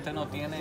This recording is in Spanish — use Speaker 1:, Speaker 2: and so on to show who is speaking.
Speaker 1: este no tiene